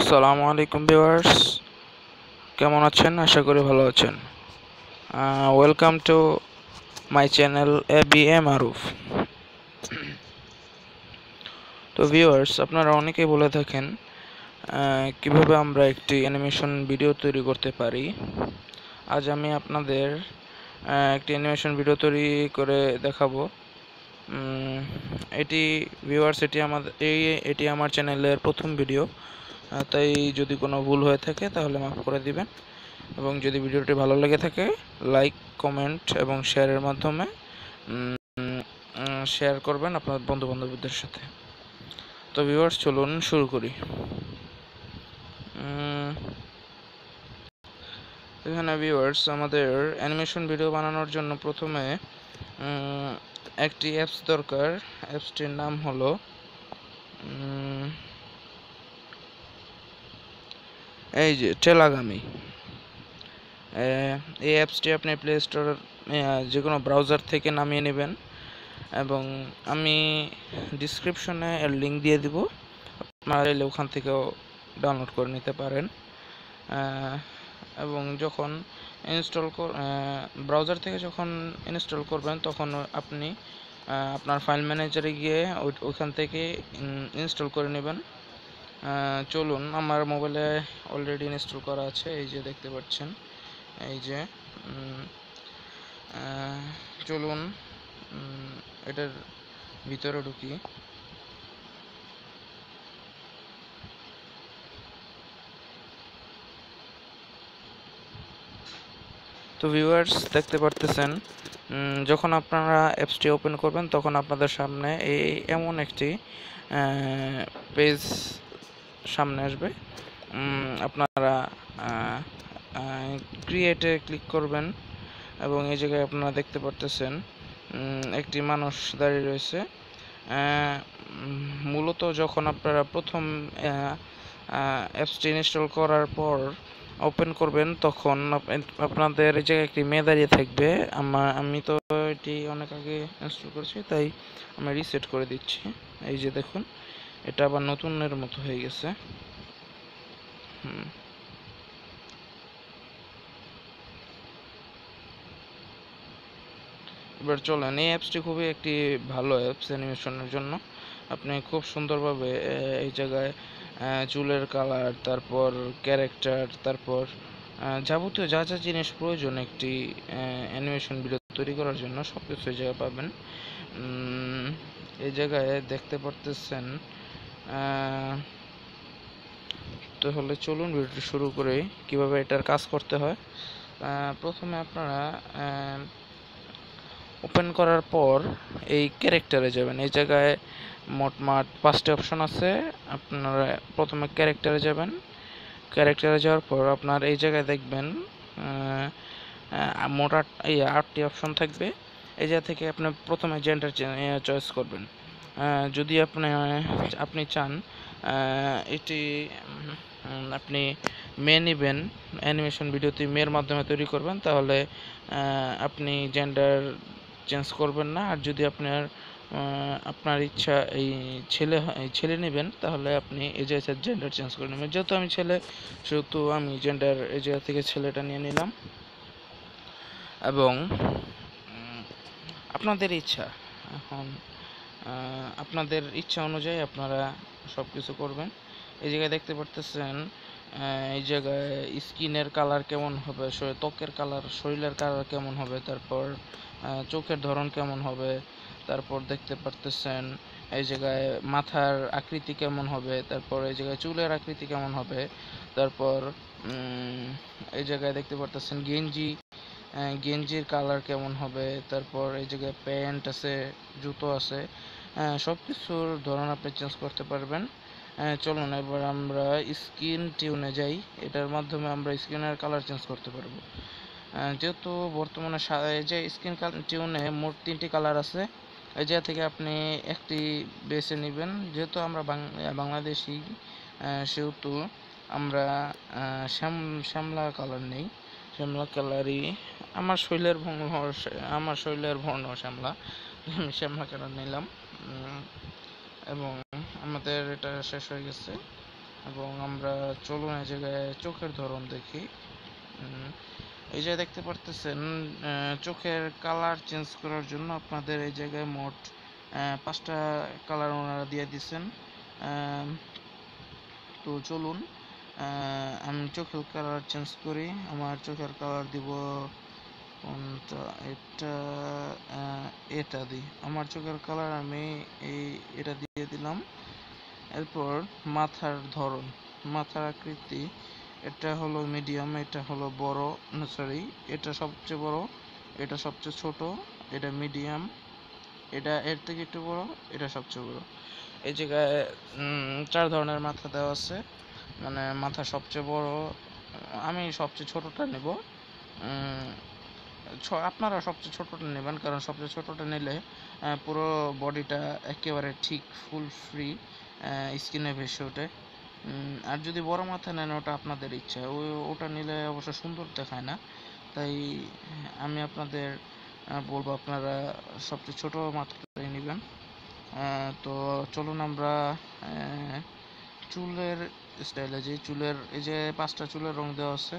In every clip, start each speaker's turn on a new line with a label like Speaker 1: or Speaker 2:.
Speaker 1: আসসালামু আলাইকুম ভিউয়ার্স। কেমন আছেন? আশা করি ভালো আছেন। Welcome to my channel A B M Aruf তো ভিউয়ার্স, আপনারা অনেকেই বলে থাকেন কীভাবে আমরা একটি অ্যানিমেশন ভিডিও তৈরি করতে পারি। আজ আমি আপনাদের একটি অ্যানিমেশন ভিডিও তৈরি করে দেখাবো। এটি, ভিউয়ার্স, এটি আমাদের, এই, এটি আমার চ্যানেলের প্রথম ভিডিও তাই যদি কোনো ভুল হয়ে থাকে তাহলে মাফ করে দিবেন। এবং যদি ভিডিওটি ভালো লেগে থাকে লাইক কমেন্ট এবং শেয়ারের মাধ্যমে শেয়ার করবেন আপনার বন্ধু বান্ধবদের সাথে। তো ভিউয়ার্স চলুন শুরু করি। এখানে ভিউয়ার্স আমাদের অ্যানিমেশন ভিডিও বানানোর জন্য প্রথমে একটি অ্যাপস দরকার। অ্যাপসটির নাম হলো এই যে টেলাগামি এই অ্যাপসটি আপনি প্লে স্টোর যে কোনো ব্রাউজার থেকে নামিয়ে নেবেন। এবং আমি ডিসক্রিপশনে এর লিঙ্ক দিয়ে দিব। আপনারা চাইলে ওখান থেকেও ডাউনলোড করে নিতে পারেন। এবং যখন ইনস্টল ব্রাউজার থেকে যখন ইনস্টল করবেন, তখন আপনি আপনার ফাইল ম্যানেজারে গিয়ে ওই- ওইখান থেকে ইনস্টল করে নেবেন। চলুন, আমার মোবাইলে অলরেডি ইনস্টল করা আছে, এই যে দেখতে পাচ্ছেন, এই যে চলুন এটার ভিতরে ঢুকি। তো ভিউয়ার্স দেখতে পারতেছেন যখন আপনারা অ্যাপসটি ওপেন করবেন, তখন আপনাদের সামনে এই এমন একটি পেজ সামনে আসবে। আপনারা ক্রিয়েটে ক্লিক করবেন এবং এই জায়গায় আপনারা দেখতে পারতেছেন একটি মানুষ দাঁড়িয়ে রয়েছে। মূলত যখন আপনারা প্রথম অ্যাপসটি ইনস্টল করার পর ওপেন করবেন, তখন আপনাদের এই জায়গায় একটি মেয়ে দাঁড়িয়ে থাকবে। আমার, আমি তো এটি অনেক আগে ইনস্টল করেছি, তাই আমি রিসেট করে দিচ্ছি। এই যে দেখুন এটা আবার নতুনের মতো হয়ে গেছে। হুম। এবার চলেন, এই অ্যাপসটি খুবই একটি ভালো অ্যাপস অ্যানিমেশনের জন্য। আপনি খুব সুন্দরভাবে এই জায়গায় চুলের কালার তারপর ক্যারেক্টার তারপর যাবতীয় যা যা জিনিস প্রয়োজন একটি অ্যানিমেশন ভিডিও তৈরি করার জন্য সব কিছু এই জায়গায় পাবেন। এই জায়গায় দেখতে পারতেছেন তাহলে চলুন ভিডিওটি শুরু করে, কীভাবে এটার কাজ করতে হয়। প্রথমে আপনারা ওপেন করার পর এই ক্যারেক্টারে যাবেন। এই জায়গায় মোটমাট পাঁচটি অপশন আছে। আপনারা প্রথমে ক্যারেক্টারে যাবেন। ক্যারেক্টারে যাওয়ার পর আপনার এই জায়গায় দেখবেন মোট আট, এই আটটি অপশন থাকবে। এই জায়গা থেকে আপনি প্রথমে জেন্ডার চয়েস করবেন। যদি আপনি আপনি চান এটি আপনি মেয়ে নেবেন, অ্যানিমেশন ভিডিওটি মেয়ের মাধ্যমে তৈরি করবেন, তাহলে আপনি জেন্ডার চেঞ্জ করবেন না। আর যদি আপনার আপনার ইচ্ছা এই ছেলে ছেলে নেবেন, তাহলে আপনি এই জেন্ডার চেঞ্জ করে নেবেন। যেহেতু আমি ছেলে, সেহেতু আমি জেন্ডার এই জায়গা থেকে ছেলেটা নিয়ে নিলাম। এবং আপনাদের ইচ্ছা, এখন আপনাদের ইচ্ছা অনুযায়ী আপনারা সব কিছু করবেন। এই জায়গায় দেখতে পারতেছেন এই জায়গায় স্কিনের কালার কেমন হবে ত্বকের কালার, শরীরের কালার কেমন হবে, তারপর চোখের ধরন কেমন হবে, তারপর দেখতে পারতেছেন, এই জায়গায় মাথার আকৃতি কেমন হবে, তারপর এই জায়গায় চুলের আকৃতি কেমন হবে, তারপর এই জায়গায় দেখতে পারতেছেন গেঞ্জি গেঞ্জির কালার কেমন হবে, তারপর এই জায়গায় প্যান্ট আছে, জুতো আছে সব কিছুর ধরন আপনি চেঞ্জ করতে পারবেন। চলুন, এবার আমরা স্কিন টিউনে যাই। এটার মাধ্যমে আমরা স্কিনের কালার চেঞ্জ করতে পারব। যেহেতু বর্তমানে এই যে স্কিন টিউনে মোট তিনটি কালার আছে, এই জায়গা থেকে আপনি একটি বেছে নেবেন। যেহেতু আমরা বাংলাদেশি সেহেতু আমরা শ্যাম শ্যামলা কালার নেই। শ্যামলা কালারই আমার শৈলের বর্ণ আমার শৈলের বর্ণ শ্যামলা। আমি শ্যামলা কালার নিলাম। এবং আমাদের এটা শেষ হয়ে গেছে। এবং আমরা চলুন এই জায়গায় চোখের ধরন দেখি। এই যে দেখতে পারতেছেন চোখের কালার চেঞ্জ করার জন্য আপনাদের এই জায়গায় মোট পাঁচটা কালার ওনারা দিয়ে দিছেন তো চলুন আমি চোখের কালার চেঞ্জ করি। আমার চোখের কালার দিব কোনটা? এটা এটা দিই। আমার চোখের কালার আমি এই, এটা দিয়ে দিলাম। এরপর মাথার ধরন, মাথার আকৃতি। এটা হলো মিডিয়াম এটা হলো বড় সরি এটা সবচেয়ে বড়, এটা সবচেয়ে ছোট, এটা মিডিয়াম এটা এর থেকে একটু বড়, এটা সবচেয়ে বড়। এই জায়গায় চার ধরনের মাথা দেওয়া আছে। মানে মাথা সবচেয়ে বড়, আমি সবচেয়ে ছোটটা নেব। আপনারা সবচেয়ে ছোটটা নেবেন, কারণ সবচেয়ে ছোটটা নিলে পুরো বডিটা একেবারে ঠিক ফুল ফ্রি স্কিনে ভেসে ওঠে। আর যদি বড় মাথা নেন, ওটা আপনাদের ইচ্ছা। ওই ওটা নিলে অবশ্য সুন্দর দেখায় না। তাই আমি আপনাদের বলব আপনারা সবচেয়ে ছোট মাথাটাই নেবেন। তো চলুন আমরা চুলের স্টাইলে যে চুলের, এই যে পাঁচটা চুলের রং দেওয়া আছে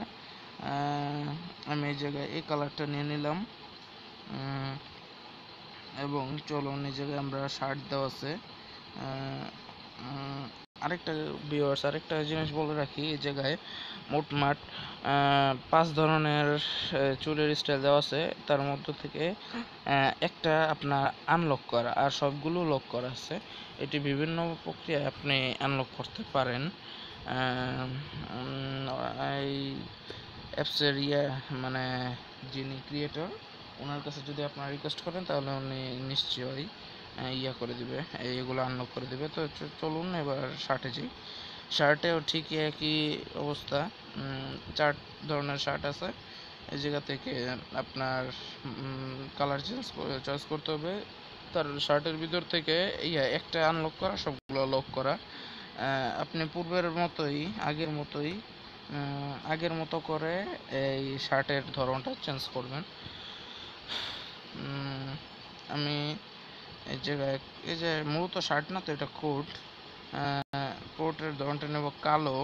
Speaker 1: আমি এই জায়গায় এই কালারটা নিয়ে নিলাম। এবং চলুন এই জায়গায় আমরা শার্ট দেওয়া আছে। আরেকটা ভিউয়ার্স আরেকটা জিনিস বলে রাখি, এই জায়গায় মোটমাট পাঁচ ধরনের চুলের স্টাইল দেওয়া আছে। তার মধ্য থেকে একটা আপনার আনলক করা, আর সবগুলো লক করা আছে। এটি বিভিন্ন প্রক্রিয়ায় আপনি আনলক করতে পারেন। এই অ্যাপসের ইয়ে মানে যিনি ক্রিয়েটর ওনার কাছে যদি আপনারা রিকোয়েস্ট করেন, তাহলে উনি নিশ্চয়ই ইয়া করে দিবে এইগুলো আনলক করে দিবে। তো চলুন এবার শার্টে যাই। শার্টেও ঠিক একই অবস্থা। চার ধরনের শার্ট আছে। এই জায়গা থেকে আপনার কালার চেঞ্জ চয়েস করতে হবে। তার শার্টের ভিতর থেকে ইয়া, একটা আনলক করা, সবগুলো লক করা। আপনি পূর্বের মতোই, আগের মতোই আগের মতো করে এই শার্টের ধরনটা চেঞ্জ করবেন। আমি এই জায়গায়, এই যে মূলত শার্ট না তো এটা কোট কোটের ধরনটা নেব কালো।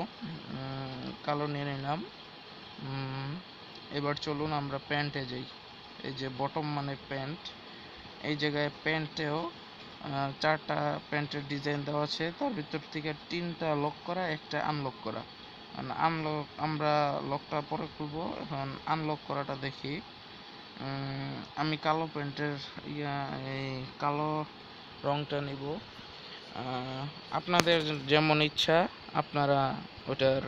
Speaker 1: কালো নিয়ে নিলাম। এবার চলুন আমরা প্যান্টে যাই। এই যে বটম মানে প্যান্ট। এই জায়গায় প্যান্টেও চারটা প্যান্টের ডিজাইন দেওয়া আছে। তার ভিতর থেকে তিনটা লক করা, একটা আনলক করা। আনলক আমরা লকটা পরে খুলবো, এখন আনলক করাটা দেখি। আমি কালো প্যান্টের ইয়া, এই কালো রংটা নিব। আপনাদের যেমন ইচ্ছা, আপনারা ওটার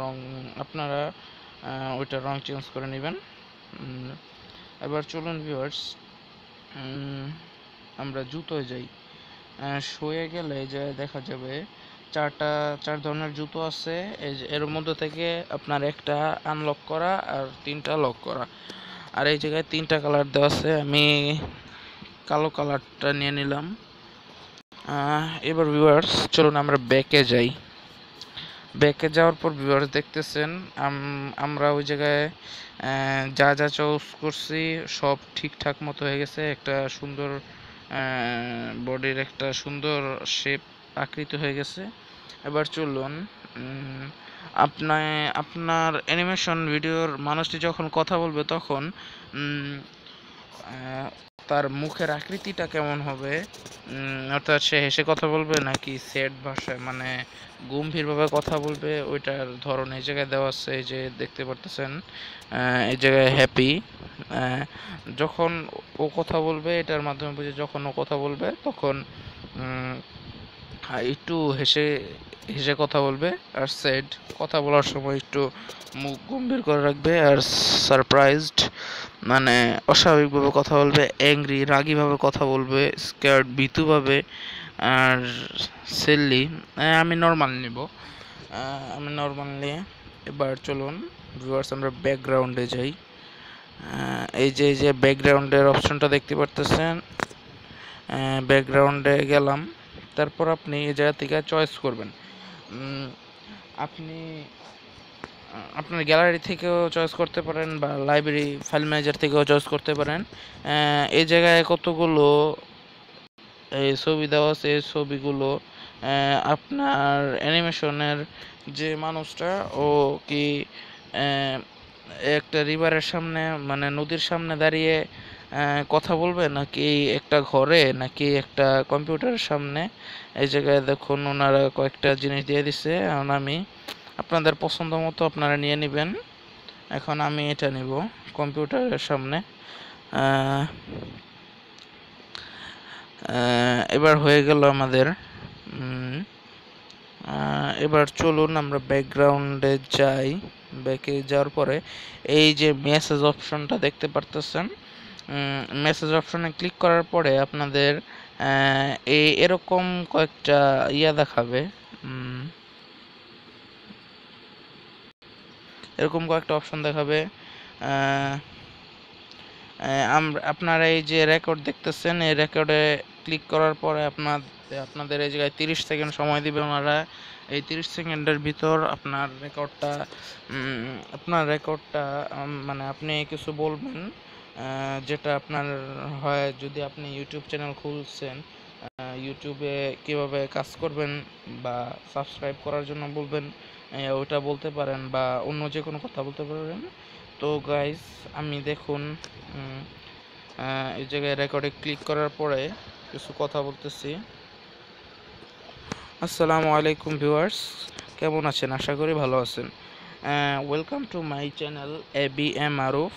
Speaker 1: রং, আপনারা ওইটার রং চেঞ্জ করে নেবেন। এবার চলুন ভিউয়ার্স আমরা জুতোয় যাই। শুয়ে গেলে যে দেখা যাবে চারটা, চার ধরনের জুতো আছে। এই এর মধ্যে থেকে আপনার একটা আনলক করা আর তিনটা লক করা। আর এই জায়গায় তিনটা কালার দেওয়া আছে। আমি কালো কালারটা নিয়ে নিলাম। এবার ভিউয়ার্স চলুন আমরা ব্যাকে যাই। ব্যাকে যাওয়ার পর ভিউয়ার্স দেখতেছেন আমরা ওই জায়গায় যা যা চুজ করছি সব ঠিকঠাক মতো হয়ে গেছে। একটা সুন্দর বডির একটা সুন্দর শেপ আকৃতি হয়ে গেছে। এবার চলুন উম, আপনি আপনার অ্যানিমেশন ভিডিওর মানুষটি যখন কথা বলবে তখন তার মুখের আকৃতিটা কেমন হবে? অর্থাৎ সে হেসে কথা বলবে নাকি সেট ভাষায় মানে গম্ভীরভাবে কথা বলবে? ওইটার ধরন এই জায়গায় দেওয়া আছে এই যে দেখতে পারতেছেন এই জায়গায় হ্যাপি যখন ও কথা বলবে এটার মাধ্যমে বুঝে যখন ও কথা বলবে তখন একটু হেসে হেসে কথা বলবে আর সেড কথা বলার সময় একটু মুখ গম্ভীর করে রাখবে আর সারপ্রাইজড মানে অস্বাভাবিকভাবে কথা বলবে অ্যাংরি রাগীভাবে কথা বলবে স্ক্যার্ড ভীতুভাবে আর সেললি আমি নর্মাল নিব। আমি নর্মাল নিয়ে এবার চলুন ভিউয়ার্স আমরা ব্যাকগ্রাউন্ডে যাই। এই যে এই যে ব্যাকগ্রাউন্ডের অপশনটা দেখতে পারতেছেন ব্যাকগ্রাউন্ডে গেলাম। তারপর আপনি এই জায়গা থেকে চয়েস করবেন। আপনি আপনার গ্যালারি থেকেও চয়েস করতে পারেন বা লাইব্রেরি ফাইল ম্যানেজার থেকেও চয়েস করতে পারেন। এই জায়গায় কতগুলো, এই ছবি দেওয়া আছে, এই ছবিগুলো আপনার অ্যানিমেশনের যে মানুষটা, ও কি একটা রিভারের সামনে মানে নদীর সামনে দাঁড়িয়ে কথা বলবে নাকি একটা ঘরে নাকি একটা কম্পিউটারের সামনে? এই জায়গায় দেখুন ওনারা কয়েকটা জিনিস দিয়ে দিছে। এখন আমি আপনাদের পছন্দ মতো আপনারা নিয়ে নেবেন। এখন আমি এটা নিব কম্পিউটারের সামনে। এবার হয়ে গেল আমাদের এবার চলুন আমরা ব্যাকগ্রাউন্ডে যাই। ব্যাকে যাওয়ার পরে এই যে মেসেজ অপশনটা দেখতে পারতেছেন মেসেজ অপশনে ক্লিক করার পরে আপনাদের এই এরকম কয়েকটা ইয়া দেখাবে। এরকম কয়েকটা অপশন দেখাবে। আপনারা এই যে রেকর্ড দেখতেছেন, এই রেকর্ডে ক্লিক করার পরে আপনার, আপনাদের এই জায়গায় তিরিশ সেকেন্ড সময় দিবে ওনারা। এই তিরিশ সেকেন্ডের ভিতর আপনার রেকর্ডটা আপনার রেকর্ডটা মানে আপনি কিছু বলবেন। যেটা আপনার হয় যদি আপনি ইউটিউব চ্যানেল খুলছেন ইউটিউবে কীভাবে কাজ করবেন বা সাবস্ক্রাইব করার জন্য বলবেন ওটা বলতে পারেন বা অন্য যে কোনো কথা বলতে পারেন। তো গাইস আমি দেখুন এই জায়গায় রেকর্ডে ক্লিক করার পরে কিছু কথা বলতেছি। আসসালামু আলাইকুম ভিউয়ার্স কেমন আছেন? আশা করি ভালো আছেন। Welcome to my channel A B M Aruf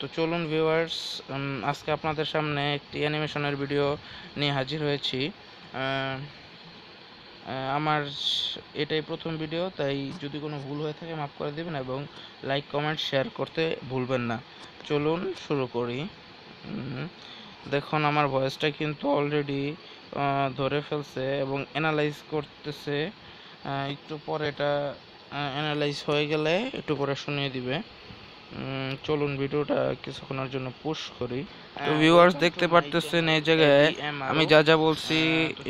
Speaker 1: তো চলুন ভিউয়ার্স আজকে আপনাদের সামনে একটি অ্যানিমেশনের ভিডিও নিয়ে হাজির হয়েছি। আমার এটাই প্রথম ভিডিও তাই যদি কোনো ভুল হয়ে থাকে মাফ করে দেবেন এবং লাইক কমেন্ট শেয়ার করতে ভুলবেন না। চলুন শুরু করি। দেখুন, আমার ভয়েসটা কিন্তু অলরেডি ধরে ফেলছে এবং অ্যানালাইজ করতেছে। একটু পরে এটা অ্যানালাইজ হয়ে গেলে একটু পরে শুনিয়ে দিবে। চলুন ভিডিওটা কিছুক্ষণের জন্য পুশ করি। তো ভিউয়ার্স দেখতে পারতেছেন এই জায়গায় আমি যা যা বলছি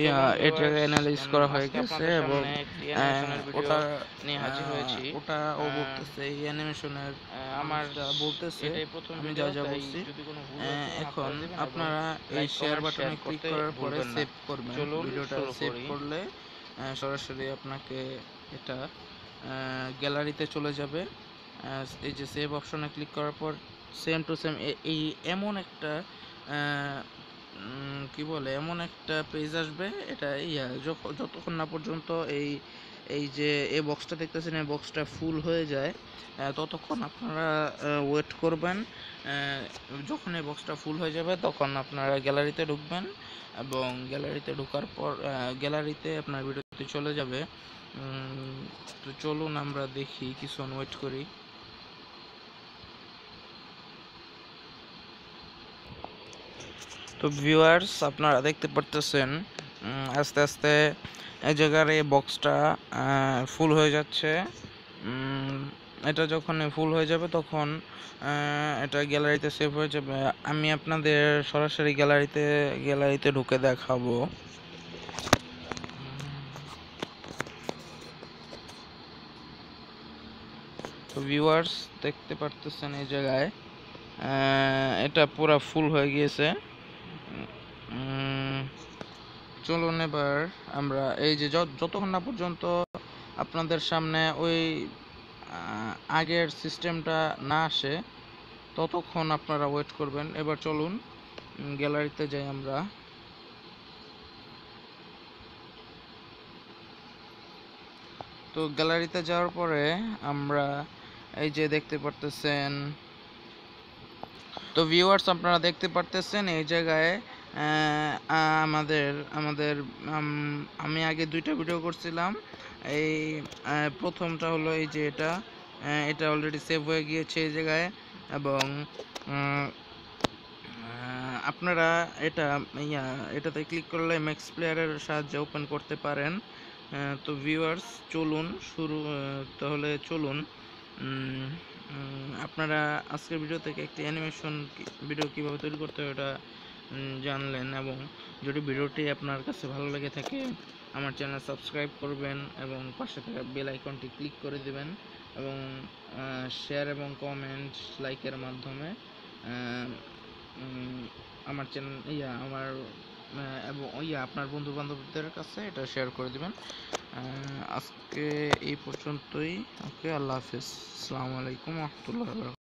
Speaker 1: ইয়া, এটা অ্যানালাইজ করা হয়ে গেছে এবং ওটা নিয়ে হাজির হয়েছি। ওটা ও বলতেছে এই অ্যানিমেশনের আমার যা বলতেছে আমি যা যা বলছি এখন আপনারা এই শেয়ার বাটনে ক্লিক করার পরে সেভ করবেন ভিডিওটা সেভ করলে সরাসরি আপনাকে এটা গ্যালারিতে চলে যাবে। এই যে সেভ অপশনে ক্লিক করার পর সেম টু সেম এই এমন একটা কি বলে, এমন একটা পেজ আসবে, এটা ইয়া যতক্ষণ না পর্যন্ত এই এই যে এই বক্সটা দেখতেছেন, এই বক্সটা ফুল হয়ে যায় ততক্ষণ আপনারা ওয়েট করবেন যখন এই বক্সটা ফুল হয়ে যাবে, তখন আপনারা গ্যালারিতে ঢুকবেন এবং গ্যালারিতে ঢোকার পর গ্যালারিতে আপনার ভিডিওতে চলে যাবে। তো চলুন আমরা দেখি কিছুক্ষণ ওয়েট করি। তো ভিউয়ার্স আপনারা দেখতে পারতেছেন আস্তে আস্তে এই জায়গার এই বক্সটা ফুল হয়ে যাচ্ছে। এটা যখন ফুল হয়ে যাবে তখন এটা গ্যালারিতে সেভ হয়ে যাবে। আমি আপনাদের সরাসরি গ্যালারিতে গ্যালারিতে ঢুকে দেখাবো। তো ভিউয়ার্স দেখতে পারতেছেন এই জায়গায় এটা পুরা ফুল হয়ে গিয়েছে। চলুন এবার আমরা এই যে যতক্ষণ না পর্যন্ত আপনাদের সামনে ওই আগের সিস্টেমটা না আসে, ততক্ষণ আপনারা ওয়েট করবেন। এবার চলুন গ্যালারিতে যাই আমরা। তো গ্যালারিতে যাওয়ার পরে আমরা এই যে দেখতে পারতেছেন, তো ভিউয়ার্স আপনারা দেখতে পারতেছেন এই জায়গায় আমাদের আমাদের আমি আগে দুইটা ভিডিও করছিলাম। এই প্রথমটা হলো এই যে এটা এটা অলরেডি সেভ হয়ে গিয়েছে এই জায়গায়। এবং আপনারা এটা, ইয়া, এটাতে ক্লিক করলে ম্যাক্স প্লেয়ারের সাহায্যে ওপেন করতে পারেন। তো ভিউয়ার্স চলুন, শুরু তাহলে চলুন। আপনারা আজকের ভিডিও থেকে একটি অ্যানিমেশন ভিডিও কীভাবে তৈরি করতে হয় ওটা জানলেন এবং যদি ভিডিওটি আপনার কাছে ভালো লেগে থাকে, আমার চ্যানেল সাবস্ক্রাইব করবেন এবং পাশে থাকা বেল আইকনটি ক্লিক করে দেবেন এবং শেয়ার এবং কমেন্ট লাইকের মাধ্যমে আমার চ্যানেল, ইয়া, আমার এবং, ইয়া, আপনার বন্ধু বান্ধবদের কাছে এটা শেয়ার করে দেবেন। আজকে এই পর্যন্তই। ওকে, আল্লাহ হাফিজ। আসসালামু আলাইকুম রহমতুল্লাহ